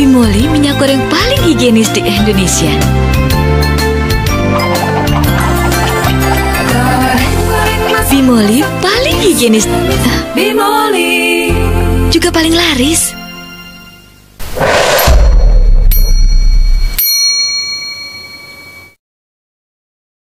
Bimoli minyak goreng paling higienis di Indonesia. Bimoli paling higienis. Bimoli juga paling laris.